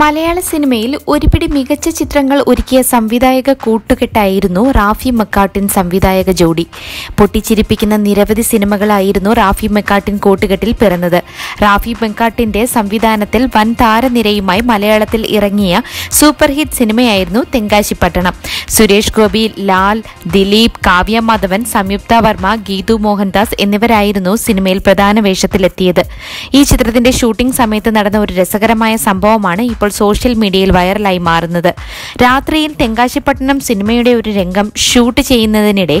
മലയാള സിനിമയിൽ ഒരുപിടി മികച്ച ചിത്രങ്ങൾ ഒരുക്കിയ സംവിധായക കൂട്ടുകെട്ടായിരുന്നു റാഫി മക്കാട്ടിൻ സംവിധായക ജോഡി. പൊട്ടിച്ചിരിപ്പിക്കുന്ന നിരവധി സിനിമകളായിരുന്നു റാഫി മക്കാട്ടിൻ കൂട്ടുകെട്ടിൽ പിറന്നത്. റാഫി മെക്കാട്ടിന്റെ സംവിധാനത്തിൽ വൻ താരനിരയുമായി മലയാളത്തിൽ ഇറങ്ങിയ സൂപ്പർ ഹിറ്റ് സിനിമയായിരുന്നു തെങ്കാശിപ്പട്ടണം. സുരേഷ് ഗോപി ലാൽ ദിലീപ് കാവ്യ മാധവൻ സംയുക്ത വർമ്മ ഗീതു മോഹൻദാസ് എന്നിവരായിരുന്നു സിനിമയിൽ പ്രധാന വേഷത്തിലെത്തിയത്. ഈ ചിത്രത്തിന്റെ ഷൂട്ടിംഗ് സമയത്ത് നടന്ന ഒരു രസകരമായ സംഭവമാണ് ഇപ്പോൾ സോഷ്യൽ മീഡിയയിൽ വൈറലായി മാറുന്നത്. രാത്രിയിൽ തെങ്കാശിപ്പട്ടണം സിനിമയുടെ ഒരു രംഗം ഷൂട്ട് ചെയ്യുന്നതിനിടെ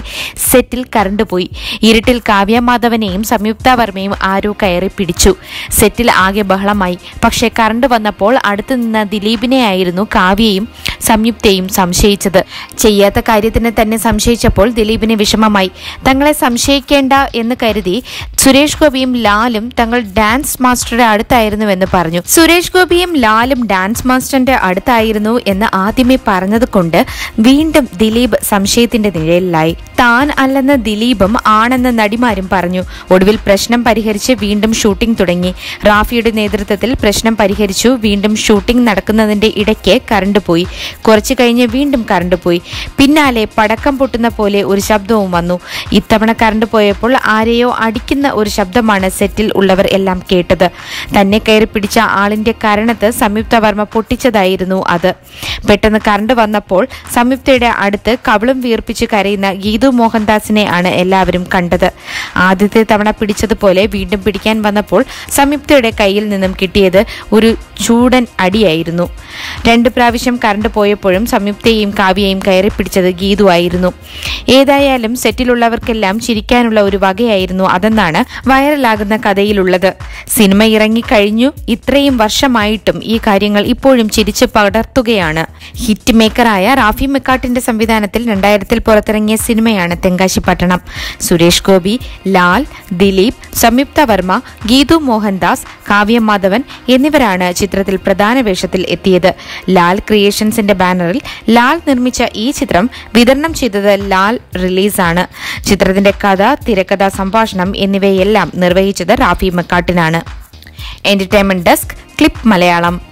സെറ്റിൽ കറണ്ട് പോയി. ഇരുട്ടിൽ കാവ്യ മാധവനെയും സംയുക്ത വർമ്മയും ആരോ കയറി പിടിച്ചു. സെറ്റിൽ ആകെ ബഹളമായി. പക്ഷേ കറണ്ട് വന്നപ്പോൾ അടുത്തു നിന്ന ദിലീപിനെയായിരുന്നു കാവ്യയും സംയുക്തയും സംശയിച്ചത്. ചെയ്യാത്ത കാര്യത്തിന് തന്നെ സംശയിച്ചപ്പോൾ ദിലീപിന് വിഷമമായി. തങ്ങളെ സംശയിക്കേണ്ട എന്ന് കരുതി സുരേഷ് ഗോപിയും ലാലും തങ്ങൾ ഡാൻസ് മാസ്റ്ററുടെ അടുത്തായിരുന്നുവെന്ന് പറഞ്ഞു. സുരേഷ് ഗോപിയും ലാലും ഡാൻസ് മാസ്റ്ററിന്റെ അടുത്തായിരുന്നു എന്ന് ആദ്യമേ പറഞ്ഞത് കൊണ്ട് വീണ്ടും ദിലീപ് സംശയത്തിന്റെ നിഴലിലായി. താൻ അല്ലെന്ന് ദിലീപും ആണെന്ന് നടിമാരും പറഞ്ഞു. ഒടുവിൽ പ്രശ്നം പരിഹരിച്ച് വീണ്ടും ഷൂട്ടിംഗ് തുടങ്ങി. റാഫിയുടെ നേതൃത്വത്തിൽ പ്രശ്നം പരിഹരിച്ചു. വീണ്ടും ഷൂട്ടിംഗ് നടക്കുന്നതിന്റെ ഇടയ്ക്ക് കറണ്ട് പോയി. കുറച്ചു കഴിഞ്ഞ് വീണ്ടും കറണ്ട് പോയി. പിന്നാലെ പടക്കം പൊട്ടുന്ന പോലെ ഒരു ശബ്ദവും വന്നു. ഇത്തവണ കറണ്ട് പോയപ്പോൾ ആരെയോ അടിക്കുന്ന ഒരു ശബ്ദമാണ് സെറ്റിൽ ഉള്ളവർ എല്ലാം കേട്ടത്. തന്നെ കയറി പിടിച്ച ആളിന്റെ കരണത്ത് സംയുക്ത വർമ്മ പൊട്ടിച്ചതായിരുന്നു അത്. പെട്ടെന്ന് കറണ്ട് വന്നപ്പോൾ സംയുക്തയുടെ അടുത്ത് കവിളും വീർപ്പിച്ച് കരയുന്ന ഗീതു മോഹൻദാസിനെ ആണ് എല്ലാവരും കണ്ടത്. ആദ്യത്തെ തവണ പിടിച്ചതുപോലെ വീണ്ടും പിടിക്കാൻ വന്നപ്പോൾ സംയുക്തയുടെ കയ്യിൽ നിന്നും കിട്ടിയത് ഒരു ചൂടൻ അടിയായിരുന്നു. രണ്ട് പ്രാവശ്യം കറണ്ട് പോയപ്പോഴും സംയുക്തയെയും കാവ്യയെയും കയറി പിടിച്ചത് ഗീതു ആയിരുന്നു. ഏതായാലും സെറ്റിലുള്ളവർക്കെല്ലാം ചിരിക്കാനുള്ള ഒരു വകയായിരുന്നു അതെന്നാണ് വൈറലാകുന്ന കഥയിലുള്ളത്. സിനിമ ഇറങ്ങിക്കഴിഞ്ഞു ഇത്രയും വർഷമായിട്ടും ഈ കാര്യങ്ങൾ ഇപ്പോഴും ചിരിച്ചു പടർത്തുകയാണ്. ഹിറ്റ് മേക്കറായ റാഫി മെക്കാട്ടിന്റെ സംവിധാനത്തിൽ രണ്ടായിരത്തിൽ പുറത്തിറങ്ങിയ സിനിമയാണ് തെങ്കാശി പട്ടണം സുരേഷ് ഗോപി ലാൽ ദിലീപ് സംയുക്ത വർമ്മ ഗീതു മോഹൻദാസ് കാവ്യ മാധവൻ എന്നിവരാണ് ചിത്രത്തിൽ പ്രധാന വേഷത്തിൽ എത്തിയത്. ലാൽ ക്രിയേഷൻസിന്റെ ബാനറിൽ ലാൽ നിർമ്മിച്ച ഈ ചിത്രം വിതരണം ചെയ്തത് ലാൽ റിലീസാണ്. ചിത്രത്തിന്റെ കഥ തിരക്കഥ സംഭാഷണം എന്നിവയെല്ലാം നിർവഹിച്ചത് Rafi മക്കാട്ടിനാണ്. Entertainment desk clip Malayalam.